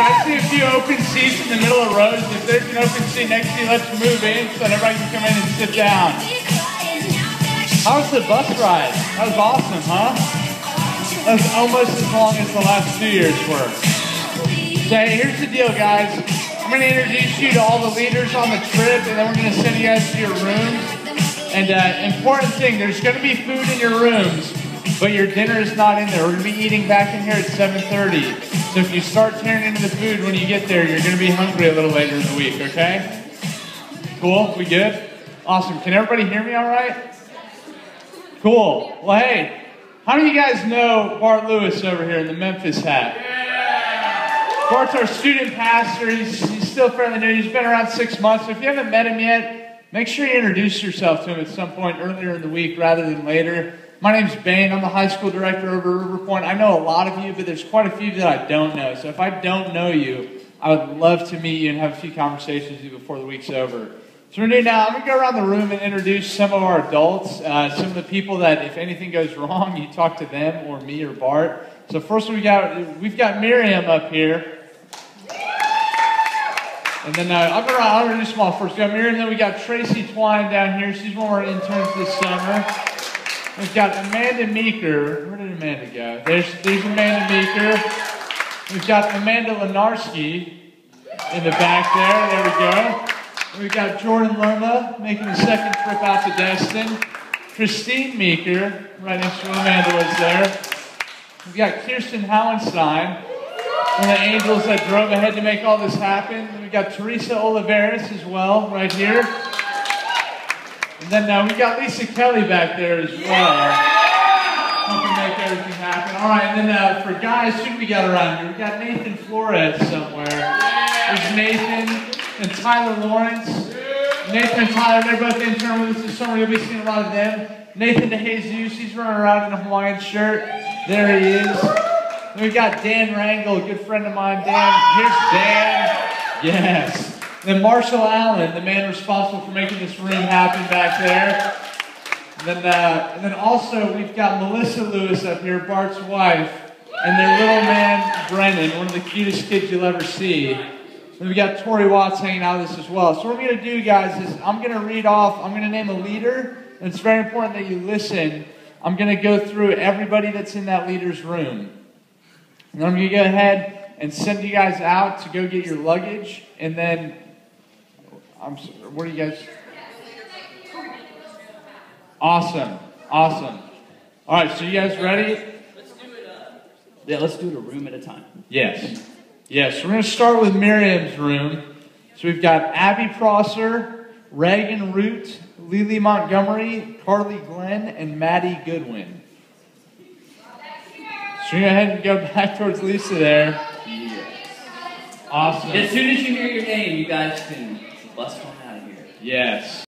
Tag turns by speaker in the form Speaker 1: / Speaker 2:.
Speaker 1: I see a few open seats in the middle of rows. If there's an open seat next to you, let's move in so everybody can come in and sit down. How was the bus ride? That was awesome, huh? That was almost as long as the last two years were. So here's the deal, guys. I'm going to introduce you to all the leaders on the trip, and then we're going to send you guys to your rooms. And uh, important thing, there's going to be food in your rooms, but your dinner is not in there. We're going to be eating back in here at 7.30. So if you start tearing into the food when you get there, you're going to be hungry a little later in the week, okay? Cool? We good? Awesome. Can everybody hear me all right? Cool. Well, hey, how do you guys know Bart Lewis over here in the Memphis hat? Bart's our student pastor. He's, he's still fairly new. He's been around six months. So if you haven't met him yet, make sure you introduce yourself to him at some point earlier in the week rather than later. My name's Bane. I'm the high school director over River Pointe. I know a lot of you, but there's quite a few that I don't know. So if I don't know you, I would love to meet you and have a few conversations with you before the week's over. So we're doing now, I'm going to go around the room and introduce some of our adults, uh, some of the people that if anything goes wrong, you talk to them or me or Bart. So first we got, we've got Miriam up here. And then uh, I'll go around, I'll introduce them all first. We got Miriam, then we got Tracy Twine down here. She's one of our interns this summer. We've got Amanda Meeker. Where did Amanda go? There's, there's Amanda Meeker. We've got Amanda Lenarski in the back there. There we go. We've got Jordan Lerma making a second trip out to Destin. Christine Meeker, right next to Amanda was there. We've got Kirsten Howenstein, one of the angels that drove ahead to make all this happen. We've got Teresa Oliveris as well, right here. And then uh, we got Lisa Kelly back there as well. Helping make everything happen. All right, and then uh, for guys, who we got around here? We got Nathan Flores somewhere. There's Nathan and Tyler Lawrence. Nathan and Tyler, they're both intern with us this summer. You'll be seeing a lot of them. Nathan DeJesus, he's running around in a Hawaiian shirt. There he is. Then we've got Dan Rangel, a good friend of mine. Dan, here's Dan. Yes. Then Marshall Allen, the man responsible for making this room happen back there. And then, uh, and then also we've got Melissa Lewis up here, Bart's wife, and their little man Brennan, one of the cutest kids you'll ever see. And we got Tori Watts hanging out with us as well. So what we're to do, guys, is I'm going to read off, I'm going to name a leader, and it's very important that you listen. I'm going to go through everybody that's in that leader's room. And I'm to go ahead and send you guys out to go get your luggage, and then I'm sorry, what are you guys? Awesome. Awesome. All right, so you guys ready?
Speaker 2: Let's do it. Uh, yeah, let's do it a room at a time.
Speaker 1: Yes. Yes, we're going to start with Miriam's room. So we've got Abby Prosser, Reagan Root, Lily Montgomery, Carly Glenn, and Maddie Goodwin. So we go ahead and go back towards Lisa there.
Speaker 2: Yes.
Speaker 1: Awesome.
Speaker 2: As soon as you hear your name, you guys can bust on out of here.
Speaker 1: Yes.